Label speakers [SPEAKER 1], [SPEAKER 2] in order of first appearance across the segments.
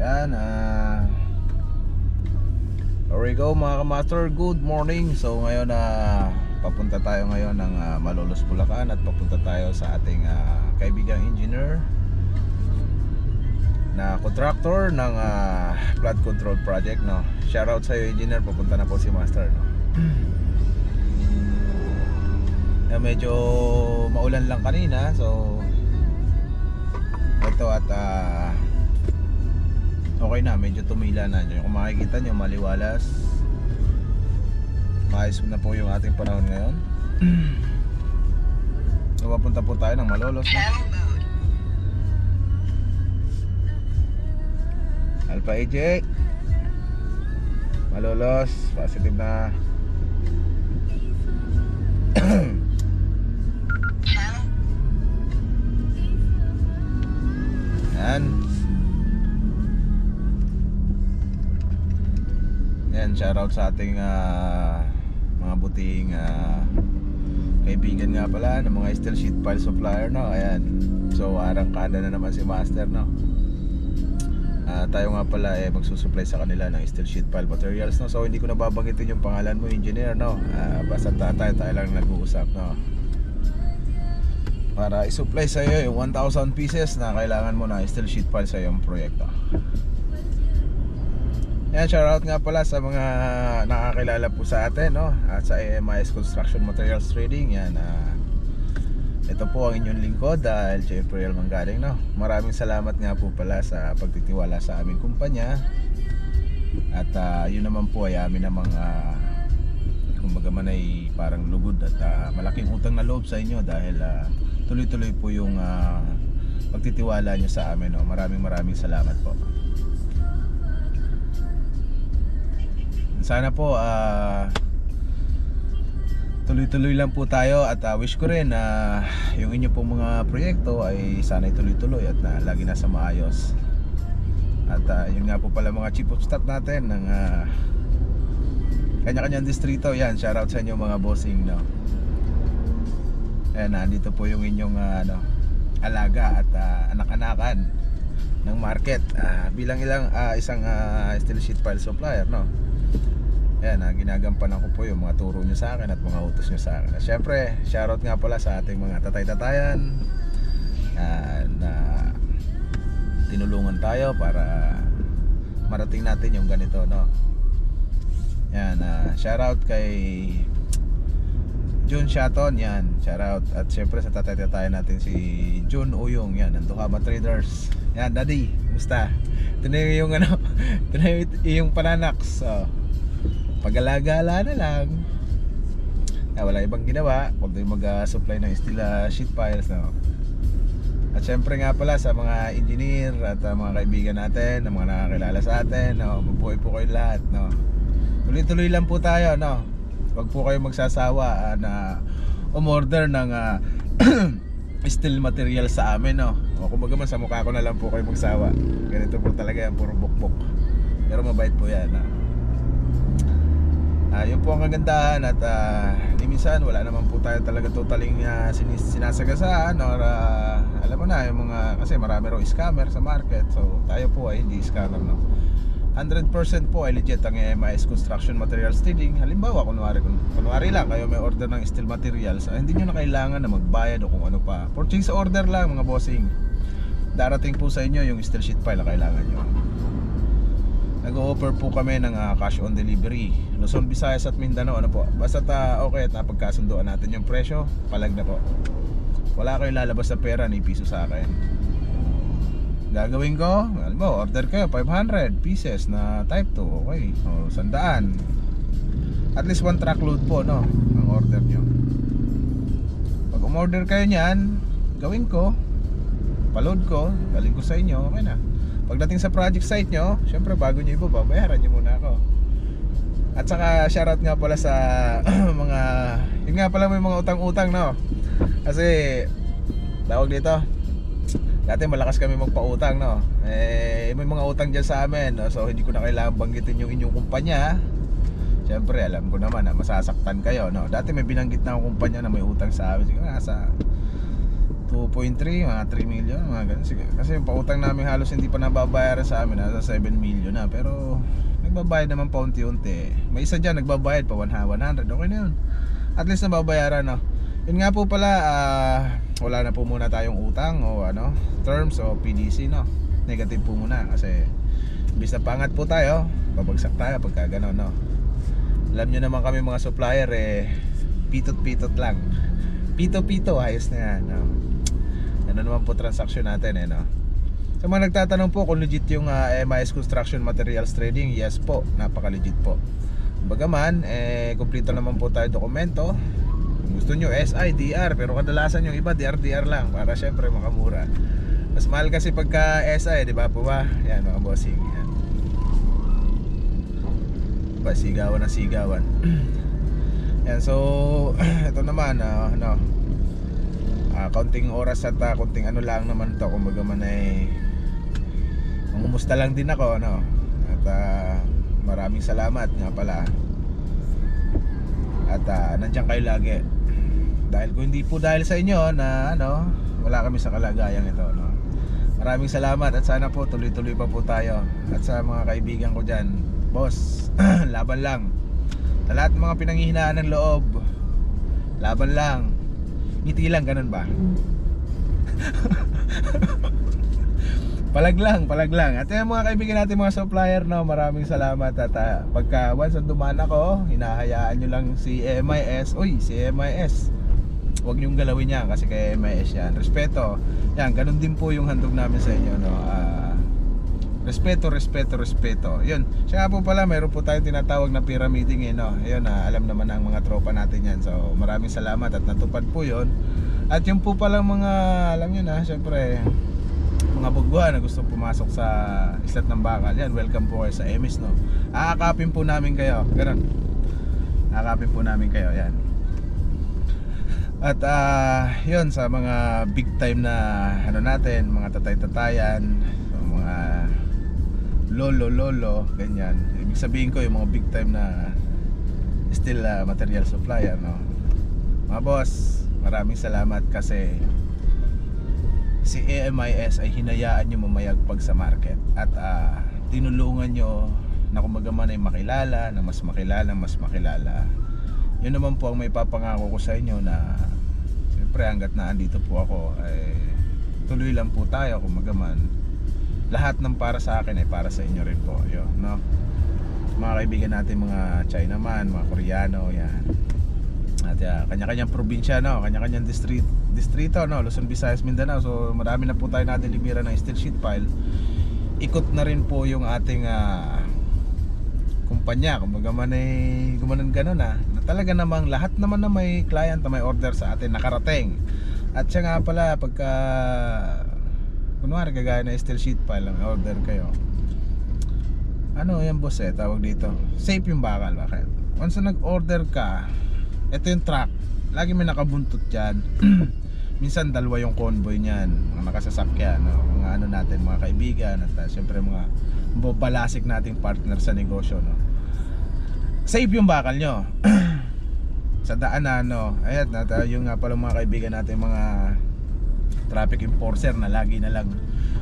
[SPEAKER 1] Ayan, ah... There we go mga kamaster, good morning So ngayon na papunta tayo ngayon ng ah, Malolos, Bulacan At papunta tayo sa ating ah, kaibigang engineer Na contractor ng ah, flood control project no? Shoutout sa iyo engineer, papunta na po si master no? na medyo maulan lang kanina so ito at ah, okay na medyo tumila na kung makikita nyo maliwalas. Maayos na po yung ating panahon ngayon. So papunta po tayo ng Malolos no? Alpha AJ Malolos positive na shoutout sa ating ah, mga buting ah, kaibigan nga pala ng mga steel sheet pile supplier, no? Ayan. So, arangkada na naman si Master, no? Ah, tayo nga pala eh magsusupply sa kanila ng steel sheet pile materials, no? So, hindi ko nababanggitin yung pangalan mo, engineer, no? Ah, basta tayo, tayo lang nag-uusap, no? para isupply sa iyo yung 1,000 pieces na kailangan mo na steel sheet pile sa iyong proyekto. Yan, shoutout nga pala sa mga nakakilala po sa atin, no? At sa AMIS Construction Materials Trading, yan. ah, ito po ang inyong lingkod dahil Jeffrey L. Manggaling, no? Maraming salamat nga po pala sa pagtitiwala sa aming kumpanya. At ah, yun naman po ay amin namang uh, kumbaga man ay parang lugod at ah, malaking utang na loob sa inyo dahil ah, tuloy-tuloy po yung ah, pagtitiwala nyo sa amin. No? Maraming maraming salamat po. Sana po ah, tuloy-tuloy lang po tayo at ah, wish ko rin na yung inyo pong mga proyekto ay sana tuloy-tuloy at na lagi nasa maayos. At ah, yun nga po pala mga chief of staff natin ng ah, kanya-kanyang distrito. Yan, shoutout sa inyo mga bossing no. Ayan, nandito po yung inyong ah, ano, alaga at ah, anak-anakan ng market Ah, bilang ilang ah, isang ah, steel sheet pile supplier no. Ayan, ah, ginagampanan ko po yung mga turo nyo sa akin at mga utos nyo sa akin. At syempre, shoutout nga pala sa ating mga tatay-tatayan ah, na tinulungan tayo para marating natin yung ganito no. Yan, uh, shoutout kay Jun Shaton, yan, shoutout. At syempre sa tatay-tatay natin si Jun Uyong, yan, ng Duhama Traders. Yan, daddy, kumusta? Ito na yung ano, ito na yung, yung pananax. So, pag-alagala na lang. Ah, wala ibang ginawa, kundi mag-supply ng steel ah, sheet piles, no? At syempre nga pala sa mga engineer at uh, mga kaibigan natin, na mga nakakilala sa atin, no, mabuhay po kayo lahat, no. Tuloy-tuloy lang po tayo, no. Huwag po kayo magsasawa ah, na umorder ng ah, steel material sa amin, no. O kumbaga man sa mukha ko na lang po kayo magsawa. Ganito po talaga yan, puro bukbok. Pero mabait po yan, no. Ah, yun po ang kagandahan at ni minsan wala naman po tayo talaga totaling uh, sinis- sinasagasaan or ah, alam mo na yung mga kasi marami raw scammer sa market. So tayo po ay hindi scammer no? 100% po ay legit ang MIS Construction Materials Trading halimbawa kunwari, kun- kunwari lang kayo may order ng steel materials ah, hindi nyo na kailangan na magbayad o kung ano pa. Purchase order lang mga bossing. Darating po sa inyo yung steel sheet pile na kailangan nyo Nag-o-offer po kami ng ah, cash on delivery. Luzon, Visayas at Mindanao ano po? Basta ta okay at napagkasundoan natin yung presyo Palag na po. Wala kayong lalabas sa pera ni piso sa akin. Gagawin ko Alam mo, order kayo 500 pieces na type 2 Okay, o, sandaan. At least one truckload po no Ang order nyo. Pag umorder kayo nyan Gawin ko Paload ko, galing ko sa inyo Okay na Pagdating sa project site nyo, syempre bago nyo ibaba, bayaran nyo muna ako. At saka shoutout nga pala sa mga, yun nga pala may mga utang-utang no. Kasi, tawag dito, dati malakas kami magpautang no. Eh, may mga utang dyan sa amin no? so hindi ko na kailangan banggitin yung inyong kumpanya. Siyempre, alam ko naman na masasaktan kayo no. Dati may binanggit na akong kumpanya na may utang sa amin. Sige nga, sa 2.3, mga 3 million, mga ganun. Sige. Kasi yung pautang namin halos hindi pa nababayaran sa amin, nasa 7 million na. Pero nagbabayad naman pa unti-unti. May isa dyan, nagbabayad pa 100, okay na yun. At least nababayaran, no. Yun nga po pala, ah, wala na po muna tayong utang o ano, terms o PDC, no. Negative po muna kasi imbis na pangat po tayo, babagsak tayo pagka gano'n, no. Alam nyo naman kami mga supplier, eh, pitot-pitot lang. Pito-pito, ayos na yan, no. Ano naman po transaction natin, eh, no. Sa mga nagtatanong po kung legit yung ah, MIS Construction Materials Trading, yes po, napaka-legit po. Bagaman, eh, kumplito naman po tayo dokumento. Gusto nyo, SI, DR, pero kadalasan yung iba, DR, DR lang, para syempre makamura. Mas mahal kasi pagka SI, di ba po ba? Yan, mga bossing. Yan. Ba, sigawan na sigawan. Yan, so, ito naman, ah, ano, ah, kaunting oras at ah, kaunting ano lang naman to kumbaga man ay mangumusta lang din ako ano? At ah, maraming salamat nga pala. At ah, nandiyan kayo lagi. Dahil kung hindi po dahil sa inyo na ano wala kami sa kalagayan ito no? Maraming salamat at sana po tuloy-tuloy pa po tayo. At sa mga kaibigan ko dyan boss laban lang. Sa lahat ng mga pinanghihinaan ng loob laban lang ngiti lang ganun ba? Palag lang palag lang. At yung mga kaibigan natin mga supplier no maraming salamat. At ah, pagka once na dumaan ako hinahayaan nyo lang si MIS uy si MIS huwag nyong galawin yan kasi kay MIS yan. Respeto. Yan ganun din po yung handog namin sa inyo no? Ah, respeto respeto respeto. Yun. Siya po pala mayroon po tayong tinatawag na pyramiding eh no? Yun ah, alam naman ng mga tropa natin yan. So maraming salamat at natupad po yun. At yung po palang mga alam nyo na syempre mga bugwa na gusto pumasok sa islat ng bakal. Yan welcome po kayo sa MS no? Aakapin po namin kayo. Ganun. Aakapin po namin kayo yan. At ah yun sa mga big time na ano natin mga tatay-tatayan mga lolo lolo ganyan. Ibig sabihin ko yung mga big time na still ah, material supplier no? Mga boss maraming salamat kasi si AMIS ay hinayaan nyo mamayagpag sa market. At ah, tinulungan nyo na kumbaga man ay makilala na mas makilala mas makilala. Yun naman po ang may papangako ko sa inyo na siyempre hanggat na andito po ako ay tuloy lang po tayo kumbaga man lahat ng para sa akin ay para sa inyo rin po yun, no? mga kaibigan natin mga Chinaman, mga Koreano yan at uh, kanya-kanyang probinsya no, kanya-kanyang district distrito no, Luzon, Visayas, Mindanao. So marami na po tayo nadelibera ng steel sheet pile. Ikot na rin po yung ating ah, kumpanya. Kumbaga man ay gumanon ganon ah. Na talaga namang lahat naman na may client na may order sa atin nakarating. At siya nga pala pagka kunwari kagaya na steel sheet pile ang order kayo. Ano yan boss eh, tawag dito. Safe yung bakal, bakit? Once na nag-order ka, ito yung truck lagi may nakabuntot dyan minsan dalawa yung convoy niyan mga nakasasakyan no? mga ano natin mga kaibigan at uh, syempre mga balasik nating partner sa negosyo no? safe yung bakal nyo sa daanan no ayat na yung nga pala mga kaibigan natin mga traffic enforcer na lagi na lang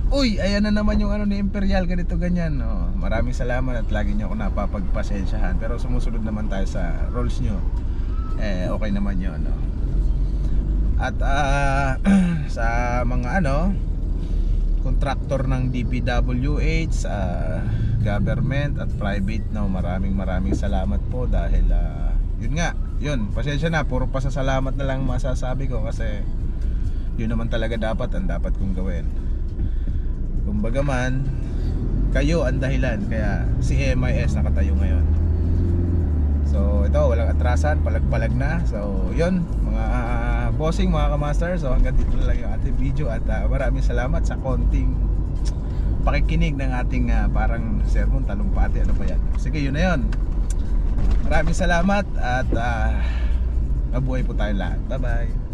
[SPEAKER 1] uy ayan na naman yung ano ni Imperial ganito ganyan no? maraming salamat at lagi nyo ako napapagpasensyahan pero sumusunod naman tayo sa rules nyo eh okay naman yun no? at ah, sa mga ano contractor ng DPWH sa government at private no maraming maraming salamat po dahil ah, yun nga yun pasensya na puro pasasalamat na lang masasabi ko kasi yun naman talaga dapat ang dapat kong gawin kumbaga man kayo ang dahilan kaya si MIS nakatayo ngayon So ito walang atrasan, palag-palag na. So yun, mga uh, bossing, mga kamaster. So hanggang dito na lang yung ating video at uh, maraming salamat sa konting pakikinig ng ating uh, parang sermon, talumpati, ano pa yan. Sige, yun na yun. Maraming salamat at uh, mabuhay po tayo lahat. Bye-bye.